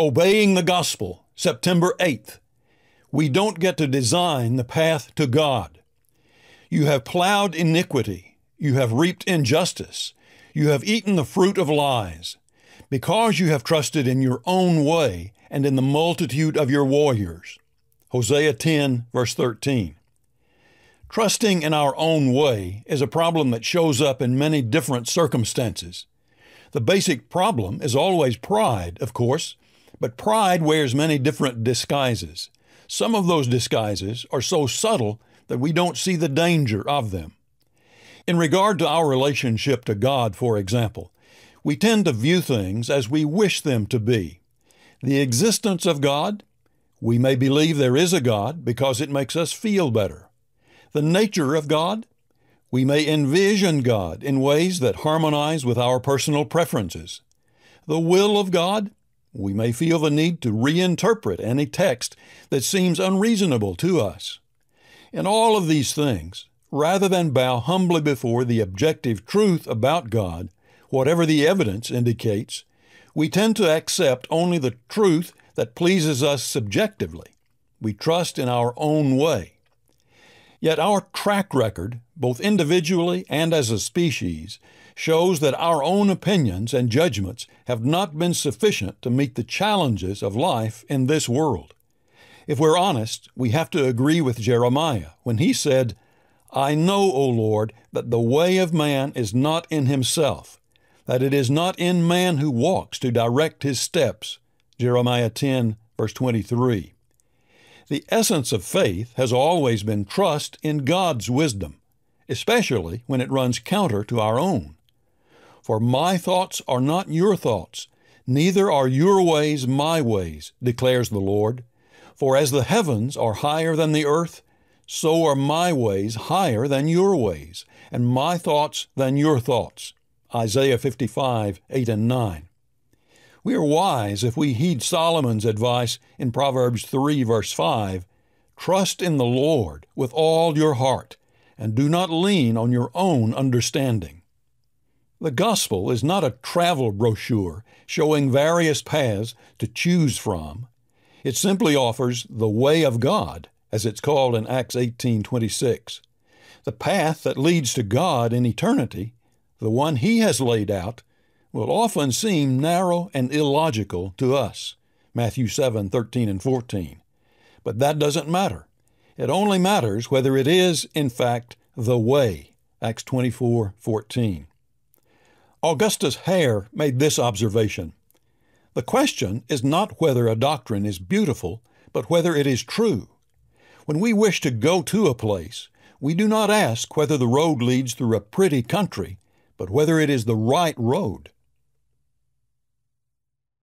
Obeying the Gospel, September 8th. We don't get to design the path to God. You have plowed iniquity. You have reaped injustice. You have eaten the fruit of lies. Because you have trusted in your own way and in the multitude of your warriors. Hosea 10, verse 13. Trusting in our own way is a problem that shows up in many different circumstances. The basic problem is always pride, of course, but pride wears many different disguises. Some of those disguises are so subtle that we don't see the danger of them. In regard to our relationship to God, for example, we tend to view things as we wish them to be. The existence of God, we may believe there is a God because it makes us feel better. The nature of God, we may envision God in ways that harmonize with our personal preferences. The will of God, we may feel the need to reinterpret any text that seems unreasonable to us. In all of these things, rather than bow humbly before the objective truth about God, whatever the evidence indicates, we tend to accept only the truth that pleases us subjectively. We trust in our own way. Yet our track record, both individually and as a species, shows that our own opinions and judgments have not been sufficient to meet the challenges of life in this world. If we're honest, we have to agree with Jeremiah when he said, I know, O Lord, that the way of man is not in himself, that it is not in man who walks to direct his steps. Jeremiah 10, verse 23. The essence of faith has always been trust in God's wisdom, especially when it runs counter to our own. For my thoughts are not your thoughts, neither are your ways my ways, declares the Lord. For as the heavens are higher than the earth, so are my ways higher than your ways, and my thoughts than your thoughts. Isaiah 55, 8 and 9. We are wise if we heed Solomon's advice in Proverbs 3, verse 5 Trust in the Lord with all your heart, and do not lean on your own understanding. The gospel is not a travel brochure showing various paths to choose from. It simply offers the way of God, as it's called in Acts 18:26. The path that leads to God in eternity, the one he has laid out, will often seem narrow and illogical to us. Matthew 7:13 and 14. But that doesn't matter. It only matters whether it is in fact the way. Acts 24:14. Augustus Hare made this observation The question is not whether a doctrine is beautiful, but whether it is true. When we wish to go to a place, we do not ask whether the road leads through a pretty country, but whether it is the right road.